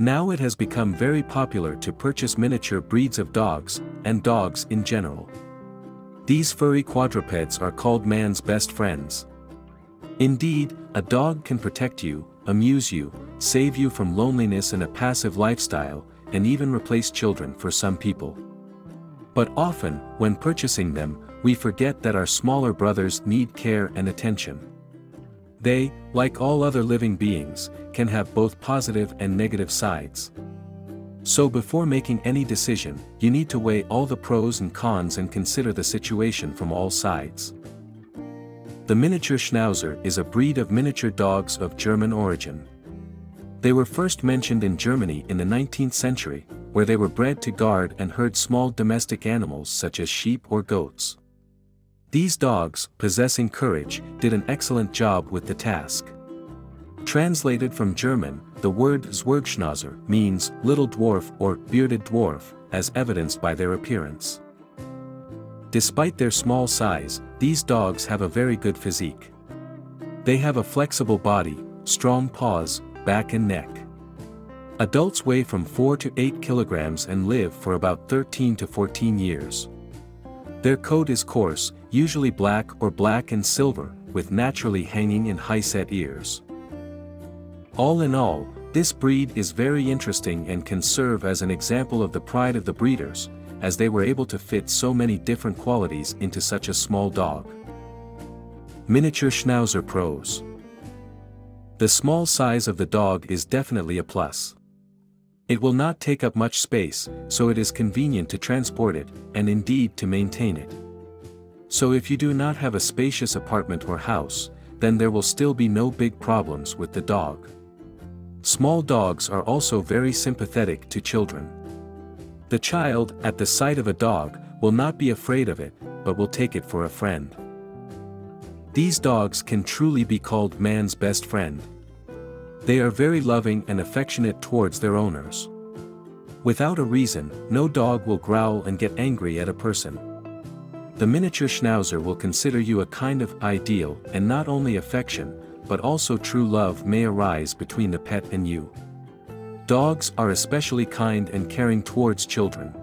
Now it has become very popular to purchase miniature breeds of dogs, and dogs in general. These furry quadrupeds are called man's best friends. Indeed, a dog can protect you, amuse you, save you from loneliness and a passive lifestyle, and even replace children for some people. But often, when purchasing them, we forget that our smaller brothers need care and attention. They, like all other living beings, can have both positive and negative sides. So before making any decision, you need to weigh all the pros and cons and consider the situation from all sides. The miniature Schnauzer is a breed of miniature dogs of German origin. They were first mentioned in Germany in the 19th century, where they were bred to guard and herd small domestic animals such as sheep or goats. These dogs, possessing courage, did an excellent job with the task. Translated from German, the word Zwergschnauzer means little dwarf or bearded dwarf, as evidenced by their appearance. Despite their small size, these dogs have a very good physique. They have a flexible body, strong paws, back and neck. Adults weigh from 4 to 8 kilograms and live for about 13 to 14 years. Their coat is coarse, usually black or black and silver, with naturally hanging and high-set ears. All in all, this breed is very interesting and can serve as an example of the pride of the breeders, as they were able to fit so many different qualities into such a small dog. Miniature Schnauzer Pros The small size of the dog is definitely a plus. It will not take up much space, so it is convenient to transport it, and indeed to maintain it. So if you do not have a spacious apartment or house, then there will still be no big problems with the dog. Small dogs are also very sympathetic to children. The child, at the sight of a dog, will not be afraid of it, but will take it for a friend. These dogs can truly be called man's best friend. They are very loving and affectionate towards their owners. Without a reason, no dog will growl and get angry at a person. The miniature schnauzer will consider you a kind of ideal and not only affection, but also true love may arise between the pet and you. Dogs are especially kind and caring towards children.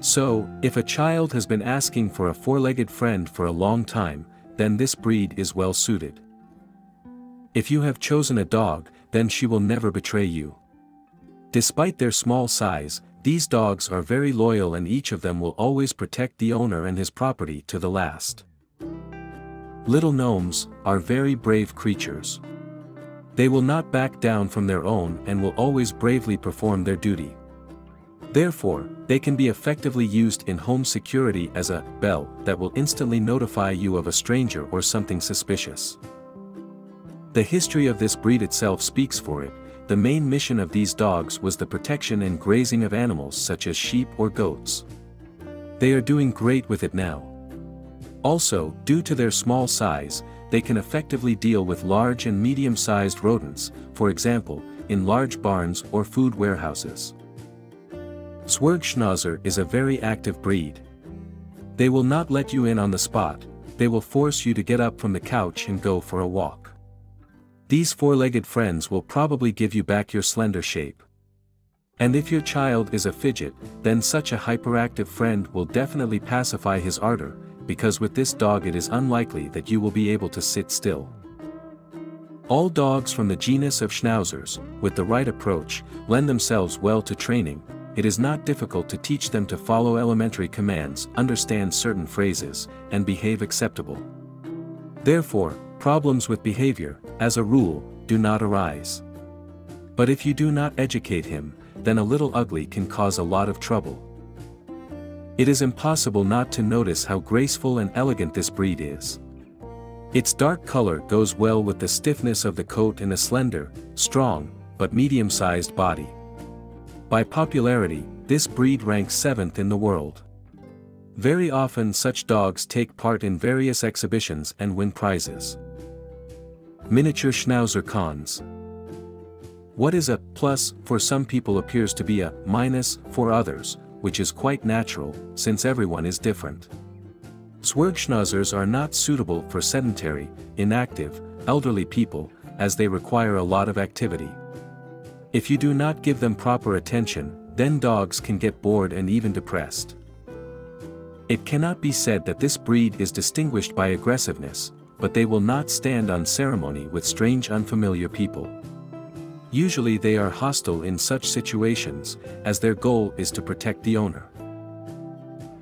So, if a child has been asking for a four-legged friend for a long time, then this breed is well suited. If you have chosen a dog, then she will never betray you. Despite their small size, these dogs are very loyal and each of them will always protect the owner and his property to the last. Little gnomes are very brave creatures. They will not back down from their own and will always bravely perform their duty. Therefore, they can be effectively used in home security as a bell that will instantly notify you of a stranger or something suspicious. The history of this breed itself speaks for it, the main mission of these dogs was the protection and grazing of animals such as sheep or goats. They are doing great with it now. Also, due to their small size, they can effectively deal with large and medium-sized rodents, for example, in large barns or food warehouses. Zwergschnauzer is a very active breed. They will not let you in on the spot, they will force you to get up from the couch and go for a walk. These four-legged friends will probably give you back your slender shape. And if your child is a fidget, then such a hyperactive friend will definitely pacify his ardor, because with this dog it is unlikely that you will be able to sit still. All dogs from the genus of Schnauzers, with the right approach, lend themselves well to training, it is not difficult to teach them to follow elementary commands, understand certain phrases, and behave acceptable. Therefore, problems with behavior, as a rule, do not arise. But if you do not educate him, then a little ugly can cause a lot of trouble. It is impossible not to notice how graceful and elegant this breed is. Its dark color goes well with the stiffness of the coat and a slender, strong, but medium-sized body. By popularity, this breed ranks 7th in the world. Very often such dogs take part in various exhibitions and win prizes. Miniature Schnauzer Cons What is a plus for some people appears to be a minus for others, which is quite natural, since everyone is different. Zwergschnauzers are not suitable for sedentary, inactive, elderly people, as they require a lot of activity. If you do not give them proper attention, then dogs can get bored and even depressed. It cannot be said that this breed is distinguished by aggressiveness, but they will not stand on ceremony with strange unfamiliar people. Usually they are hostile in such situations, as their goal is to protect the owner.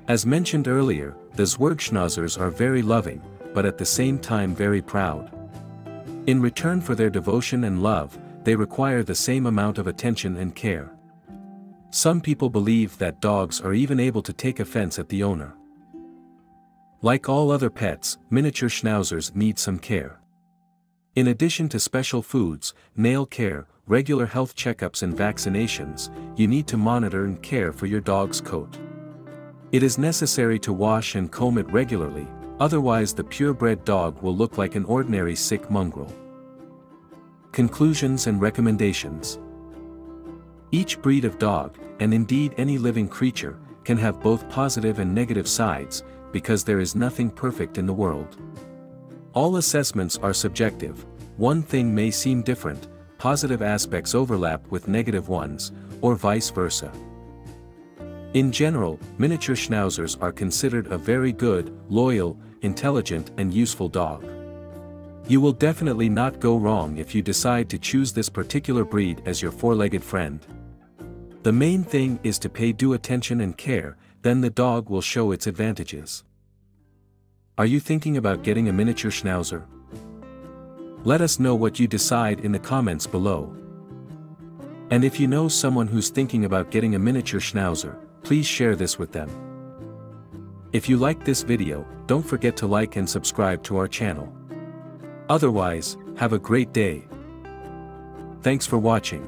As mentioned earlier, the Zwergschnauzers are very loving, but at the same time very proud. In return for their devotion and love, they require the same amount of attention and care. Some people believe that dogs are even able to take offense at the owner. Like all other pets, miniature schnauzers need some care. In addition to special foods, nail care, regular health checkups and vaccinations, you need to monitor and care for your dog's coat. It is necessary to wash and comb it regularly, otherwise the purebred dog will look like an ordinary sick mongrel. Conclusions and Recommendations Each breed of dog, and indeed any living creature, can have both positive and negative sides, because there is nothing perfect in the world. All assessments are subjective, one thing may seem different, positive aspects overlap with negative ones, or vice versa. In general, miniature schnauzers are considered a very good, loyal, intelligent and useful dog. You will definitely not go wrong if you decide to choose this particular breed as your four-legged friend. The main thing is to pay due attention and care, then the dog will show its advantages. Are you thinking about getting a miniature schnauzer? Let us know what you decide in the comments below. And if you know someone who's thinking about getting a miniature schnauzer, please share this with them. If you liked this video, don't forget to like and subscribe to our channel. Otherwise, have a great day. Thanks for watching.